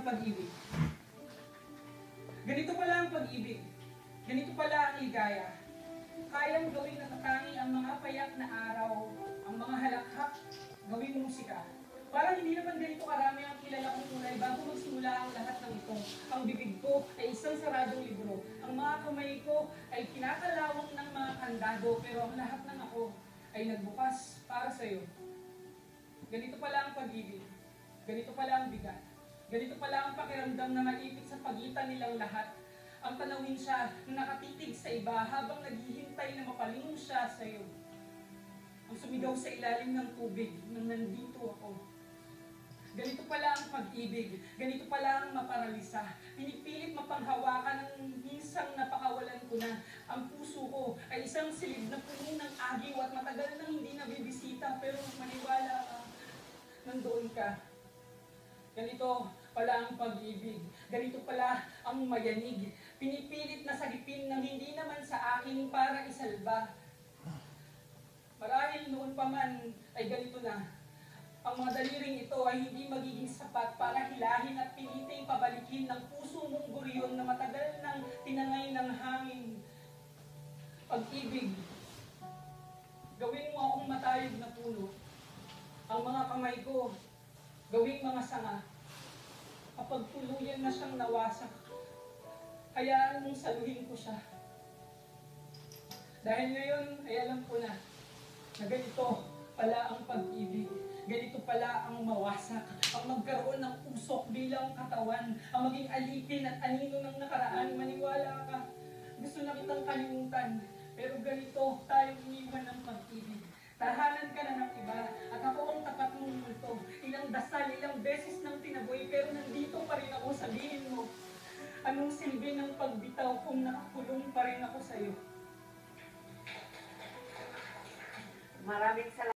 ang pag-ibig. Ganito pala ang pag-ibig. Ganito pala ang ligaya. Kayang gawing natatangi ang mga payak na araw, ang mga halakhak, gawing musika. Parang hindi naman ganito karami ang kilala kong kulay bago magsimula ang lahat ng ito. Ang bibig ko ay isang saradong libro. Ang mga kamay ko ay kinakalawang ng mga kandado, pero ang lahat ng ako ay nagbukas para sa iyo. Ganito pala ang pag-ibig. Ganito pala ang bigat. Ganito pala ang pakiramdam na maipit sa pagitan nilang lahat. Ang tanawin siya na nakatitig sa iba habang naghihintay na mapalingon siya sa iyo. Ang sumigaw sa ilalim ng tubig nang nandito ako. Ganito pala ang pag-ibig. Ganito pala ang maparalisa. Pinipilit mapanghawakan ng minsang napakawalan ko na. Ang puso ko ay isang silid na puno ng agiw at matagal nang hindi nabibisita pero maniwala ka, nandoon ka. Ganito pala ang pag-ibig. Ganito pala ang mayanig. Pinipilit na sagipin ng hindi naman sa akin para isalba. Marahil noon pa man ay ganito na. Ang mga daliring ito ay hindi magiging sapat para hilahin at piliting pabalikin ng puso mong guriyon na matagal nang tinangay ng hangin. Pag-ibig, gawin mo akong matayog na puno. Ang mga kamay ko, gawing mga sanga. Kapag tuluyan na siyang nawasak, hayaan mong saluhin ko siya. Dahil ngayon ay alam ko na na ganito pala ang pag-ibig. Ganito pala ang mawasak, ang magkaroon ng usok bilang katawan, ang maging alipin at anino ng nakaraan. Maniwala ka, gusto na kitang kalimutan, pero ganito tayo iniwan ng pag-ibig. Dasal, ilang beses nang tinaboy, pero nandito pa rin ako, sabihin mo. Anong silbi ng pagbitaw kung nakakulong pa rin ako sa'yo? Maraming salamat.